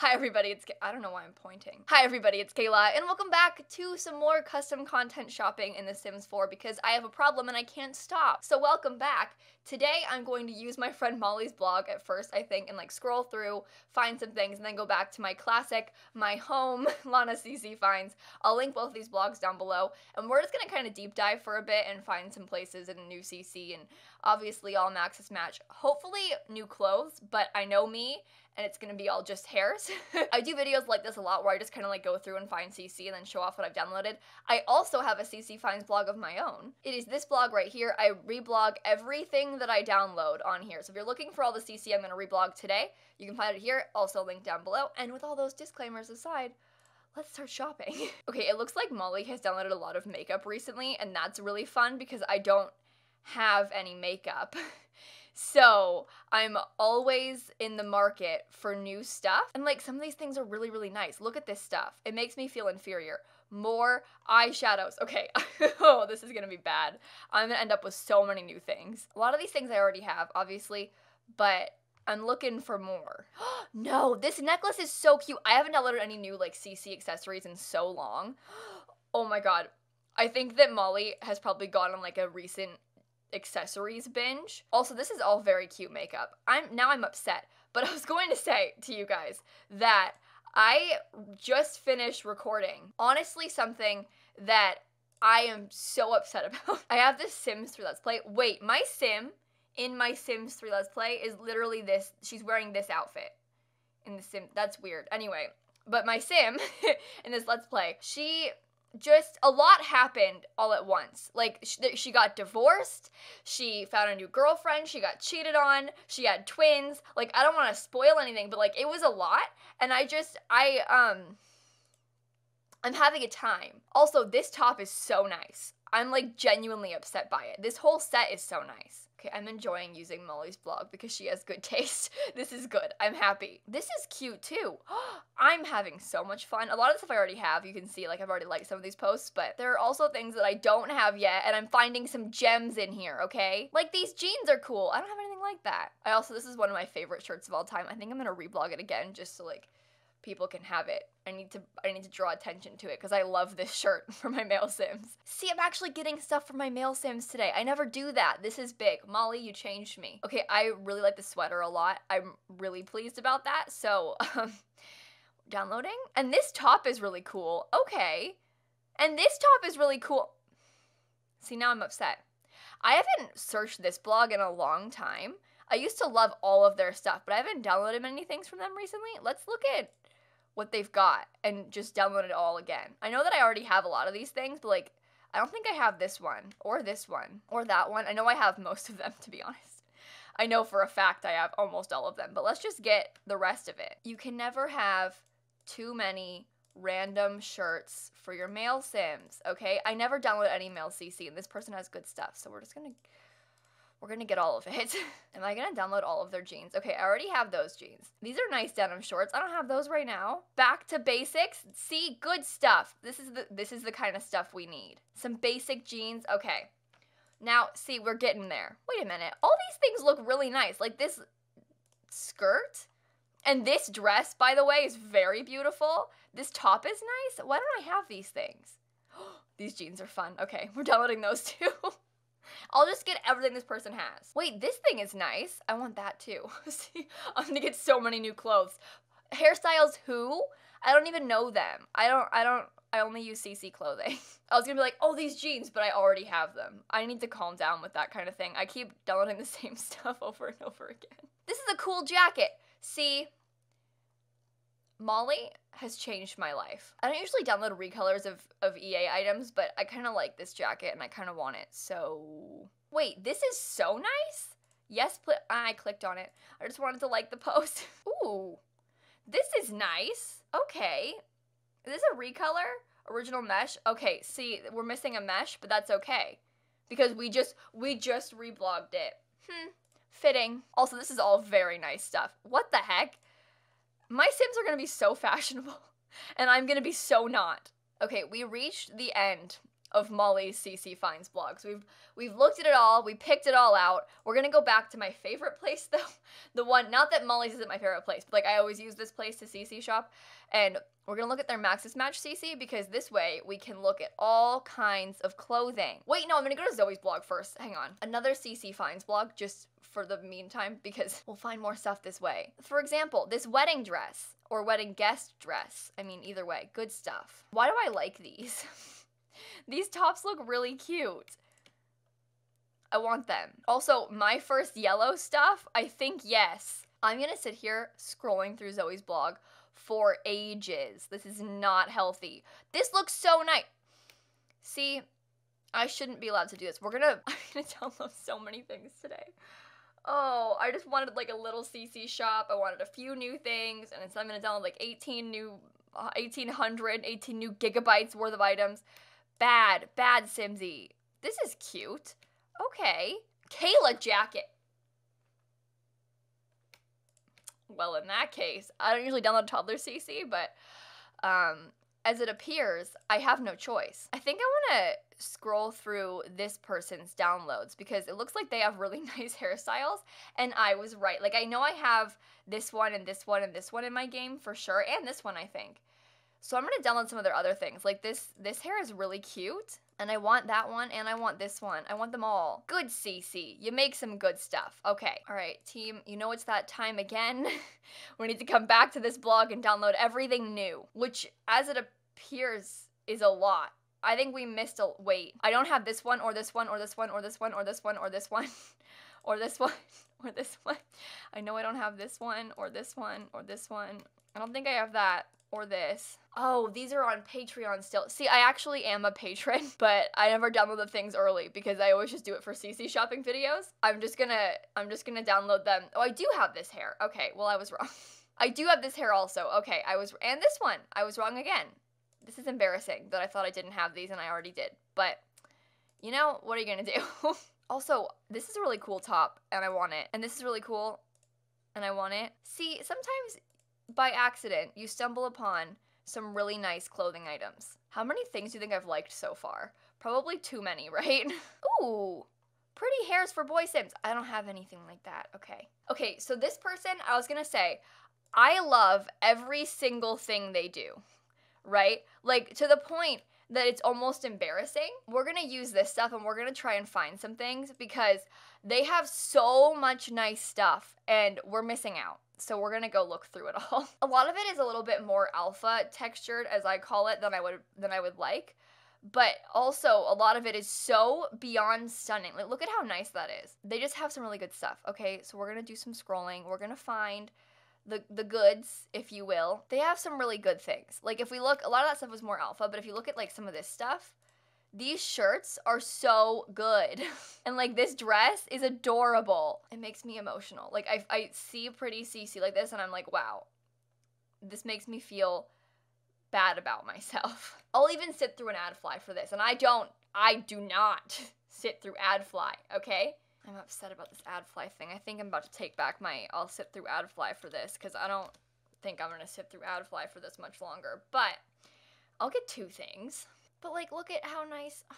Hi everybody, it's Kay I don't know why I'm pointing. Hi everybody, it's Kayla, and welcome back to some more custom content shopping in The Sims 4 because I have a problem and I can't stop. So welcome back. Today I'm going to use my friend Molly's blog at first, I think, and like scroll through, find some things, and then go back to my classic, my home, Lana CC finds. I'll link both these blogs down below, and we're just gonna kind of deep dive for a bit and find some places in new CC, and obviously all Maxis match. Hopefully new clothes, but I know me, and it's gonna be all just hairs. I do videos like this a lot where I just kind of like go through and find CC and then show off what I've downloaded. I also have a CC Finds blog of my own. It is this blog right here. I reblog everything that I download on here. So if you're looking for all the CC I'm gonna reblog today, you can find it here, also linked down below. And with all those disclaimers aside, let's start shopping. okay, it looks like Molly has downloaded a lot of makeup recently, and that's really fun because I don't have any makeup. So I'm always in the market for new stuff. And like some of these things are really, really nice. Look at this stuff. It makes me feel inferior. More eyeshadows. Okay, oh, this is gonna be bad. I'm gonna end up with so many new things. A lot of these things I already have, obviously, but I'm looking for more. no, this necklace is so cute. I haven't downloaded any new like CC accessories in so long. Oh my god. I think that Molly has probably gone on like a recent accessories binge. Also, this is all very cute makeup. I'm now I'm upset, but I was going to say to you guys that I just finished recording. Honestly, something that I am so upset about. I have this Sims 3 Let's Play. Wait, my Sim in my Sims 3 Let's Play is literally this. She's wearing this outfit in the Sim. That's weird. Anyway, but my Sim in this Let's Play, she just a lot happened all at once. Like she, she, got divorced, she found a new girlfriend, she got cheated on, she had twins. Like I don't want to spoil anything, but like it was a lot and I just I um I'm having a time. Also, this top is so nice. I'm like genuinely upset by it. This whole set is so nice. Okay, I'm enjoying using Molly's blog because she has good taste. this is good. I'm happy. This is cute too. I'm having so much fun. A lot of stuff I already have, you can see, like I've already liked some of these posts, but there are also things that I don't have yet, and I'm finding some gems in here, okay? Like these jeans are cool. I don't have anything like that. I also, this is one of my favorite shirts of all time. I think I'm gonna reblog it again just to like people can have it. I need to I need to draw attention to it because I love this shirt for my male sims. See, I'm actually getting stuff for my male sims today. I never do that. This is big. Molly, you changed me. Okay, I really like the sweater a lot. I'm really pleased about that. So, um, downloading. And this top is really cool. Okay. And this top is really cool. See, now I'm upset. I haven't searched this blog in a long time. I used to love all of their stuff, but I haven't downloaded many things from them recently. Let's look at what they've got and just download it all again. I know that I already have a lot of these things, but like, I don't think I have this one or this one or that one. I know I have most of them, to be honest. I know for a fact I have almost all of them, but let's just get the rest of it. You can never have too many random shirts for your male sims, okay? I never download any male CC, and this person has good stuff, so we're just gonna we're gonna get all of it. Am I gonna download all of their jeans? Okay, I already have those jeans. These are nice denim shorts. I don't have those right now. Back to basics. See, good stuff. This is the this is the kind of stuff we need. Some basic jeans. Okay. Now, see, we're getting there. Wait a minute. All these things look really nice. Like this skirt and this dress, by the way, is very beautiful. This top is nice. Why don't I have these things? these jeans are fun. Okay, we're downloading those too. I'll just get everything this person has. Wait, this thing is nice. I want that too. See, I'm gonna get so many new clothes. Hairstyles who? I don't even know them. I don't, I don't, I only use CC clothing. I was gonna be like, oh, these jeans, but I already have them. I need to calm down with that kind of thing. I keep downloading the same stuff over and over again. This is a cool jacket. See, Molly has changed my life. I don't usually download recolors of, of EA items, but I kind of like this jacket and I kind of want it, so... Wait, this is so nice? Yes, pl I clicked on it. I just wanted to like the post. Ooh, this is nice. Okay. Is this a recolor? Original mesh? Okay, see, we're missing a mesh, but that's okay. Because we just, we just reblogged it. Hmm, fitting. Also, this is all very nice stuff. What the heck? My Sims are gonna be so fashionable, and I'm gonna be so not. Okay, we reached the end of Molly's CC Finds blogs. We've we've looked at it all, we picked it all out. We're gonna go back to my favorite place though. The one not that Molly's isn't my favorite place, but like I always use this place to CC shop. And we're gonna look at their Maxis Match CC because this way we can look at all kinds of clothing. Wait, no, I'm gonna go to Zoe's blog first. Hang on. Another CC Finds blog just for the meantime because we'll find more stuff this way. For example, this wedding dress or wedding guest dress. I mean, either way, good stuff. Why do I like these? these tops look really cute. I want them. Also, my first yellow stuff, I think yes. I'm gonna sit here scrolling through Zoe's blog for ages. This is not healthy. This looks so nice. See, I shouldn't be allowed to do this. We're gonna, I'm gonna download so many things today. Oh, I just wanted like a little CC shop. I wanted a few new things, and instead I'm gonna download like 18 new, uh, 1800, 18 new gigabytes worth of items. Bad, bad Simsie. This is cute. Okay. Kayla jacket. Well, in that case, I don't usually download toddler CC, but um, as it appears, I have no choice. I think I want to scroll through this person's downloads because it looks like they have really nice hairstyles, and I was right. Like, I know I have this one and this one and this one in my game for sure, and this one, I think. So I'm gonna download some of their other things. Like this, this hair is really cute. And I want that one and I want this one. I want them all. Good CC. You make some good stuff. Okay. All right, team. You know it's that time again. we need to come back to this blog and download everything new, which as it appears is a lot. I think we missed a wait. I don't have this one or this one or this one or this one or this one or this one or this one or this one. I know I don't have this one or this one or this one. I don't think I have that or this. Oh, these are on Patreon still. See, I actually am a patron, but I never download the things early because I always just do it for CC shopping videos. I'm just gonna, I'm just gonna download them. Oh, I do have this hair. Okay, well, I was wrong. I do have this hair also. Okay, I was, and this one. I was wrong again. This is embarrassing that I thought I didn't have these and I already did. But, you know, what are you gonna do? also, this is a really cool top and I want it. And this is really cool and I want it. See, sometimes by accident, you stumble upon some really nice clothing items. How many things do you think I've liked so far? Probably too many, right? Ooh, pretty hairs for boy sims. I don't have anything like that. Okay. Okay, so this person, I was gonna say, I love every single thing they do, right? Like to the point that it's almost embarrassing. We're gonna use this stuff and we're gonna try and find some things because they have so much nice stuff and we're missing out. So we're gonna go look through it all. A lot of it is a little bit more alpha textured, as I call it, than I would than I would like. But also a lot of it is so beyond stunning. Like look at how nice that is. They just have some really good stuff. Okay, so we're gonna do some scrolling. We're gonna find the the goods, if you will. They have some really good things. Like if we look, a lot of that stuff was more alpha, but if you look at like some of this stuff, these shirts are so good. and like this dress is adorable. It makes me emotional. Like I, I see pretty CC like this and I'm like, wow, this makes me feel bad about myself. I'll even sit through an Adfly for this. And I don't, I do not sit through Adfly, okay? I'm upset about this Adfly thing. I think I'm about to take back my I'll sit through Adfly for this because I don't think I'm going to sit through Adfly for this much longer. But I'll get two things. But like, look at how nice.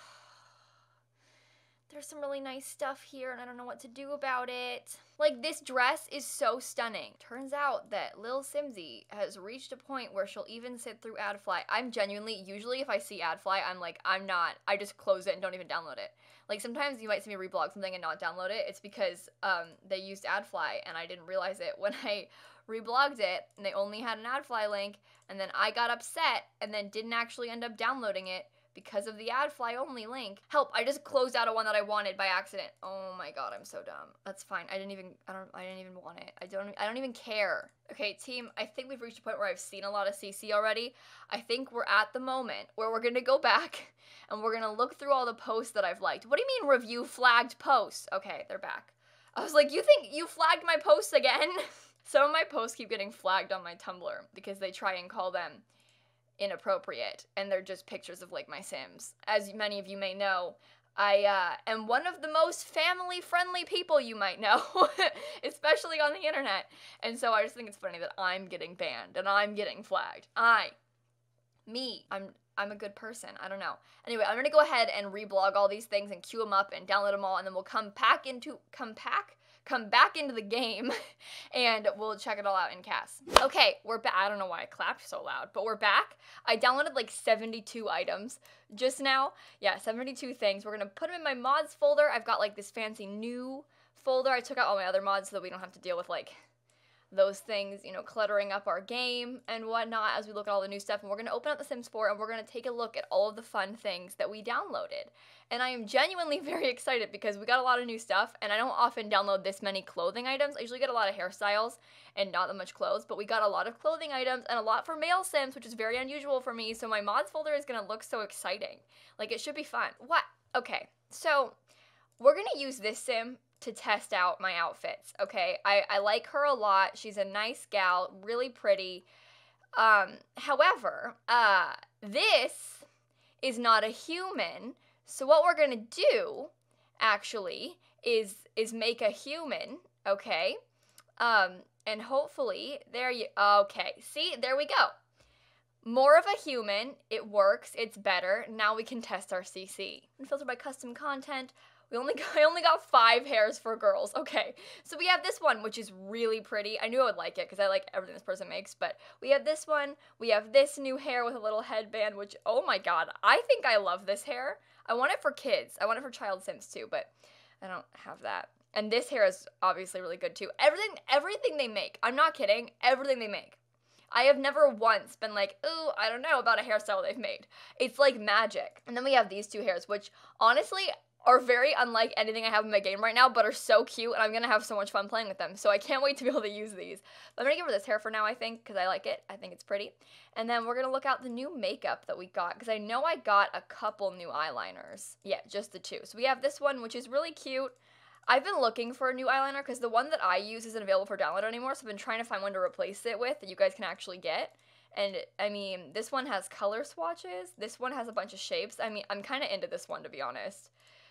There's some really nice stuff here, and I don't know what to do about it. Like, this dress is so stunning. Turns out that Lil Simsie has reached a point where she'll even sit through Adfly. I'm genuinely, usually if I see Adfly, I'm like, I'm not, I just close it and don't even download it. Like, sometimes you might see me reblog something and not download it. It's because um, they used Adfly, and I didn't realize it when I reblogged it, and they only had an Adfly link, and then I got upset, and then didn't actually end up downloading it because of the Adfly only link. Help, I just closed out a one that I wanted by accident. Oh my god, I'm so dumb. That's fine. I didn't even I don't I didn't even want it. I don't I don't even care. Okay, team, I think we've reached a point where I've seen a lot of CC already. I think we're at the moment where we're going to go back and we're going to look through all the posts that I've liked. What do you mean review flagged posts? Okay, they're back. I was like, "You think you flagged my posts again?" Some of my posts keep getting flagged on my Tumblr because they try and call them inappropriate and they're just pictures of like my Sims. As many of you may know, I uh, am one of the most family friendly people you might know, especially on the internet. And so I just think it's funny that I'm getting banned and I'm getting flagged. I, me, I'm I'm a good person. I don't know. Anyway, I'm gonna go ahead and reblog all these things and queue them up and download them all, and then we'll come back into come back come back into the game and we'll check it all out in CAS. Okay, we're back. I don't know why I clapped so loud, but we're back. I downloaded like 72 items just now. Yeah, 72 things. We're gonna put them in my mods folder. I've got like this fancy new folder. I took out all my other mods so that we don't have to deal with like those things, you know, cluttering up our game and whatnot as we look at all the new stuff. And we're going to open up The Sims 4 and we're going to take a look at all of the fun things that we downloaded. And I am genuinely very excited because we got a lot of new stuff and I don't often download this many clothing items. I usually get a lot of hairstyles and not that much clothes, but we got a lot of clothing items and a lot for male Sims, which is very unusual for me. So my mods folder is going to look so exciting. Like it should be fun. What? Okay, so we're going to use this Sim to test out my outfits. Okay, I, I like her a lot. She's a nice gal, really pretty. Um, however, uh, this is not a human. So what we're gonna do, actually, is is make a human. Okay, um, and hopefully there you. Okay, see, there we go. More of a human. It works. It's better. Now we can test our CC. Filter by custom content. We only got, I only got five hairs for girls. Okay, so we have this one, which is really pretty. I knew I would like it because I like everything this person makes, but we have this one. We have this new hair with a little headband, which, oh my god, I think I love this hair. I want it for kids. I want it for child sims too, but I don't have that. And this hair is obviously really good too. Everything, everything they make, I'm not kidding, everything they make. I have never once been like, ooh, I don't know about a hairstyle they've made. It's like magic. And then we have these two hairs, which honestly, are very unlike anything I have in my game right now, but are so cute, and I'm gonna have so much fun playing with them. So I can't wait to be able to use these. But I'm gonna give her this hair for now, I think, because I like it. I think it's pretty. And then we're gonna look out the new makeup that we got, because I know I got a couple new eyeliners. Yeah, just the two. So we have this one, which is really cute. I've been looking for a new eyeliner because the one that I use isn't available for download anymore, so I've been trying to find one to replace it with that you guys can actually get. And I mean, this one has color swatches. This one has a bunch of shapes. I mean, I'm kind of into this one to be honest.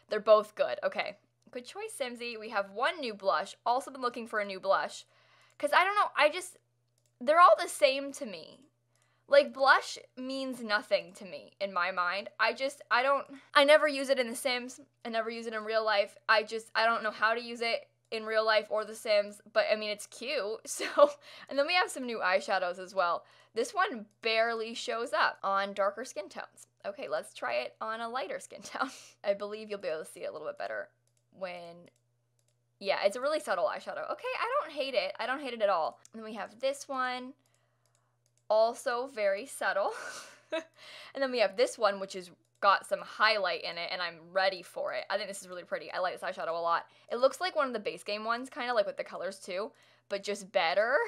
They're both good. Okay. Good choice, Simsie. We have one new blush. Also been looking for a new blush. Because I don't know, I just, they're all the same to me. Like, blush means nothing to me in my mind. I just, I don't, I never use it in The Sims. I never use it in real life. I just, I don't know how to use it in real life or The Sims, but I mean, it's cute. So, and then we have some new eyeshadows as well. This one barely shows up on darker skin tones. Okay, let's try it on a lighter skin tone. I believe you'll be able to see it a little bit better when yeah, it's a really subtle eyeshadow. Okay, I don't hate it. I don't hate it at all. And then we have this one, also very subtle. and then we have this one, which is got some highlight in it, and I'm ready for it. I think this is really pretty. I like this eyeshadow a lot. It looks like one of the base game ones, kind of like with the colors too, but just better.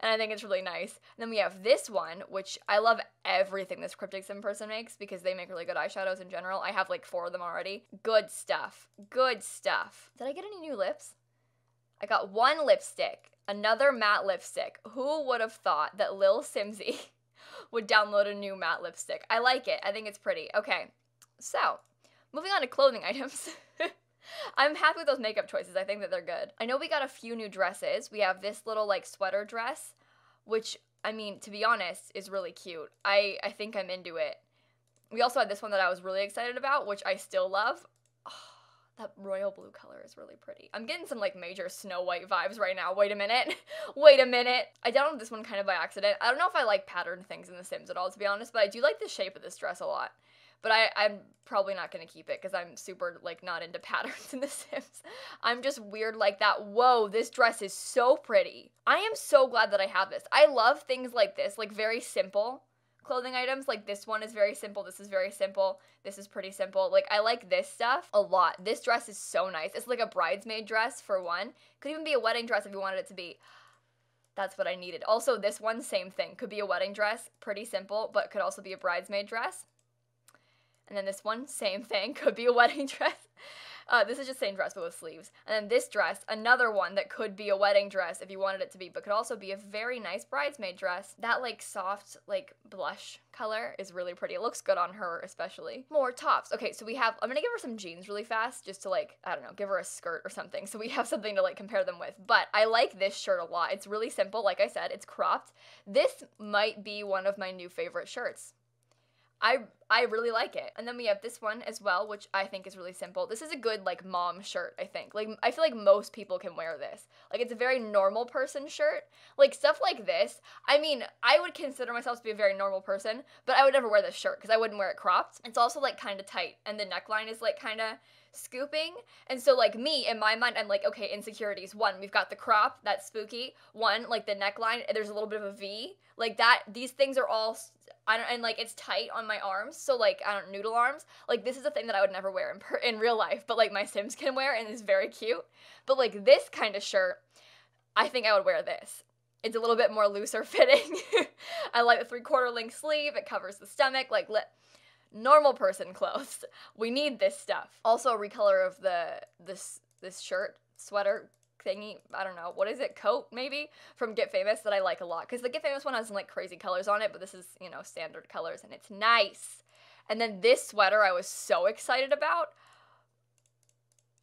and I think it's really nice. And then we have this one, which I love everything this Cryptic Sim person makes because they make really good eyeshadows in general. I have like four of them already. Good stuff. Good stuff. Did I get any new lips? I got one lipstick, another matte lipstick. Who would have thought that Lil Simsie would download a new matte lipstick? I like it. I think it's pretty. Okay, so moving on to clothing items. I'm happy with those makeup choices. I think that they're good. I know we got a few new dresses. We have this little like sweater dress, which I mean, to be honest, is really cute. I I think I'm into it. We also had this one that I was really excited about, which I still love. Oh, that royal blue color is really pretty. I'm getting some like major Snow White vibes right now. Wait a minute. Wait a minute. I downloaded this one kind of by accident. I don't know if I like patterned things in The Sims at all, to be honest, but I do like the shape of this dress a lot. But I, I'm probably not gonna keep it because I'm super like not into patterns in The Sims. I'm just weird like that. Whoa, this dress is so pretty. I am so glad that I have this. I love things like this, like very simple clothing items. Like this one is very simple. This is very simple. This is pretty simple. Like I like this stuff a lot. This dress is so nice. It's like a bridesmaid dress for one. Could even be a wedding dress if you wanted it to be. That's what I needed. Also, this one, same thing. Could be a wedding dress, pretty simple, but could also be a bridesmaid dress. And then this one, same thing, could be a wedding dress. Uh, this is just same dress but with sleeves. And then this dress, another one that could be a wedding dress if you wanted it to be, but could also be a very nice bridesmaid dress. That like soft like blush color is really pretty. It looks good on her especially. More tops. Okay, so we have, I'm gonna give her some jeans really fast just to like, I don't know, give her a skirt or something. So we have something to like compare them with. But I like this shirt a lot. It's really simple. Like I said, it's cropped. This might be one of my new favorite shirts. I I really like it. And then we have this one as well, which I think is really simple. This is a good like mom shirt, I think. Like I feel like most people can wear this. Like it's a very normal person shirt. Like stuff like this. I mean, I would consider myself to be a very normal person, but I would never wear this shirt because I wouldn't wear it cropped. It's also like kind of tight and the neckline is like kind of scooping. And so like me in my mind I'm like okay, insecurities. One, we've got the crop, that's spooky. One, like the neckline, there's a little bit of a V. Like that these things are all I don't, and like it's tight on my arms, so like I don't noodle arms. Like this is a thing that I would never wear in per- in real life, but like my Sims can wear and is very cute. But like this kind of shirt, I think I would wear this. It's a little bit more looser fitting. I like the three quarter length sleeve. It covers the stomach. Like li- normal person clothes. We need this stuff. Also a recolor of the this this shirt sweater thingy. I don't know. What is it? Coat, maybe? From Get Famous that I like a lot. Because the Get Famous one has like crazy colors on it, but this is, you know, standard colors and it's nice. And then this sweater I was so excited about.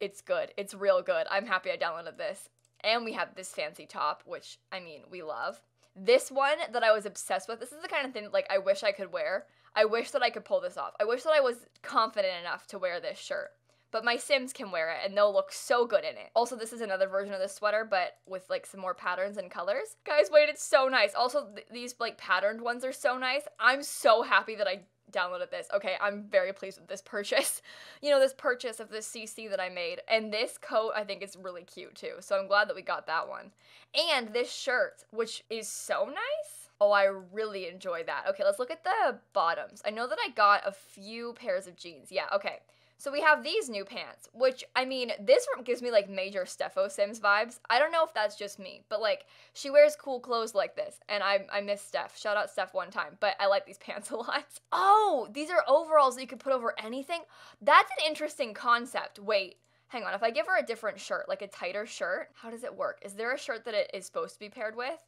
It's good. It's real good. I'm happy I downloaded this. And we have this fancy top, which, I mean, we love. This one that I was obsessed with, this is the kind of thing like I wish I could wear. I wish that I could pull this off. I wish that I was confident enough to wear this shirt but my Sims can wear it and they'll look so good in it. Also, this is another version of this sweater, but with like some more patterns and colors. Guys, wait, it's so nice. Also, th these like patterned ones are so nice. I'm so happy that I downloaded this. Okay, I'm very pleased with this purchase. You know, this purchase of this CC that I made. And this coat I think is really cute too. So I'm glad that we got that one. And this shirt, which is so nice. Oh, I really enjoy that. Okay, let's look at the bottoms. I know that I got a few pairs of jeans. Yeah, okay. So we have these new pants, which I mean, this gives me like major Stepho Sims vibes. I don't know if that's just me, but like she wears cool clothes like this, and I I miss Steph. Shout out Steph one time, but I like these pants a lot. Oh, these are overalls that you could put over anything. That's an interesting concept. Wait, hang on. If I give her a different shirt, like a tighter shirt, how does it work? Is there a shirt that it is supposed to be paired with?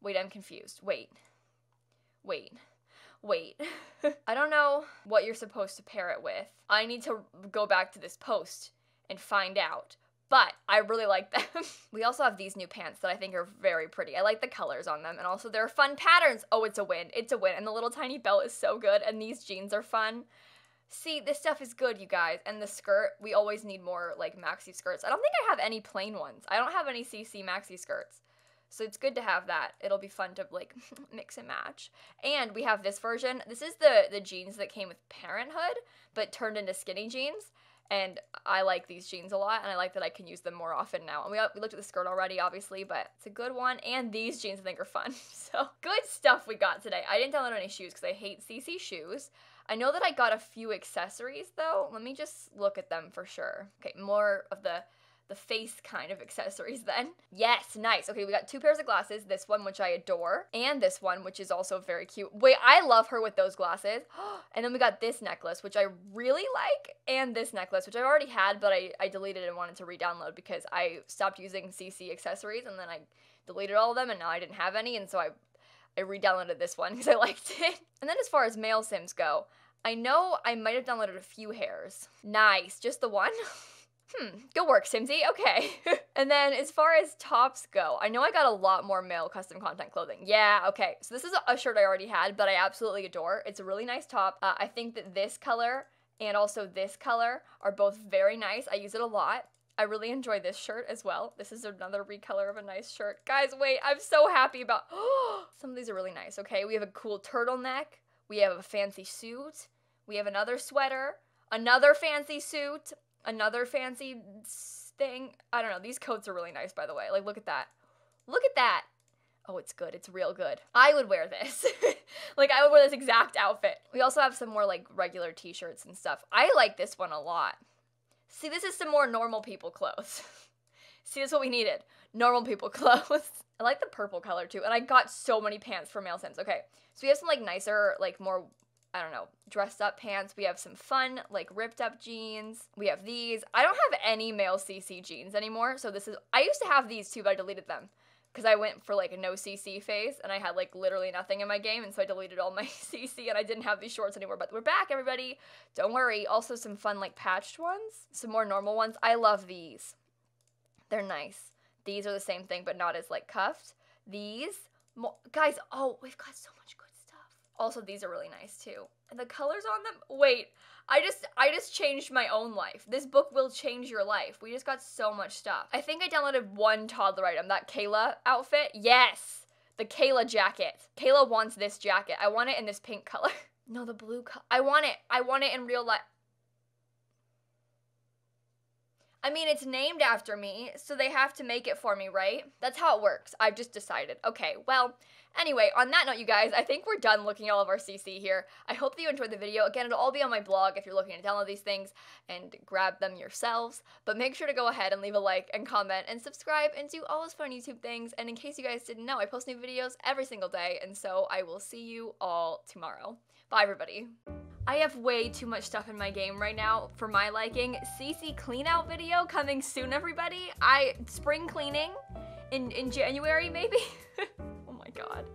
Wait, I'm confused. Wait, wait. Wait, I don't know what you're supposed to pair it with. I need to go back to this post and find out. But I really like them. we also have these new pants that I think are very pretty. I like the colors on them and also there are fun patterns. Oh, it's a win. It's a win. And the little tiny belt is so good and these jeans are fun. See, this stuff is good, you guys. And the skirt, we always need more like maxi skirts. I don't think I have any plain ones. I don't have any CC maxi skirts. So it's good to have that. It'll be fun to like mix and match. And we have this version. This is the the jeans that came with Parenthood, but turned into skinny jeans. And I like these jeans a lot, and I like that I can use them more often now. And we, we looked at the skirt already, obviously, but it's a good one. And these jeans I think are fun. So good stuff we got today. I didn't download any shoes because I hate CC shoes. I know that I got a few accessories though. Let me just look at them for sure. Okay, more of the the face kind of accessories then. Yes, nice. Okay, we got two pairs of glasses. This one, which I adore, and this one, which is also very cute. Wait, I love her with those glasses. and then we got this necklace, which I really like, and this necklace, which I already had, but I, I deleted and wanted to re-download because I stopped using CC accessories, and then I deleted all of them, and now I didn't have any, and so I, I re-downloaded this one because I liked it. And then as far as male sims go, I know I might have downloaded a few hairs. Nice, just the one? Hmm, good work, Simsie. Okay. and then as far as tops go, I know I got a lot more male custom content clothing. Yeah, okay. So this is a shirt I already had, but I absolutely adore. It's a really nice top. Uh, I think that this color and also this color are both very nice. I use it a lot. I really enjoy this shirt as well. This is another recolor of a nice shirt. Guys, wait, I'm so happy about, some of these are really nice, okay? We have a cool turtleneck. We have a fancy suit. We have another sweater, another fancy suit, another fancy thing. I don't know. These coats are really nice, by the way. Like, look at that. Look at that. Oh, it's good. It's real good. I would wear this. like, I would wear this exact outfit. We also have some more, like, regular t-shirts and stuff. I like this one a lot. See, this is some more normal people clothes. See, that's what we needed. Normal people clothes. I like the purple color, too. And I got so many pants for male sims. Okay, so we have some, like, nicer, like, more I don't know, dressed up pants. We have some fun, like ripped up jeans. We have these. I don't have any male CC jeans anymore. So this is, I used to have these too, but I deleted them because I went for like a no CC phase and I had like literally nothing in my game. And so I deleted all my CC and I didn't have these shorts anymore. But we're back, everybody. Don't worry. Also, some fun like patched ones, some more normal ones. I love these. They're nice. These are the same thing, but not as like cuffed. These, guys, oh, we've got so much good Also, these are really nice too. And the colors on them, wait, I just I just changed my own life. This book will change your life. We just got so much stuff. I think I downloaded one toddler item, that Kayla outfit. Yes. The Kayla jacket. Kayla wants this jacket. I want it in this pink color. no, the blue color. I want it. I want it in real life. I mean, it's named after me, so they have to make it for me, right? That's how it works. I've just decided. Okay, well, anyway, on that note, you guys, I think we're done looking at all of our CC here. I hope that you enjoyed the video. Again, it'll all be on my blog if you're looking to download these things and grab them yourselves. But make sure to go ahead and leave a like and comment and subscribe and do all those fun YouTube things. And in case you guys didn't know, I post new videos every single day, and so I will see you all tomorrow. Bye, everybody. I have way too much stuff in my game right now for my liking. CC clean out video coming soon, everybody. I spring cleaning in, in January, maybe? oh my god.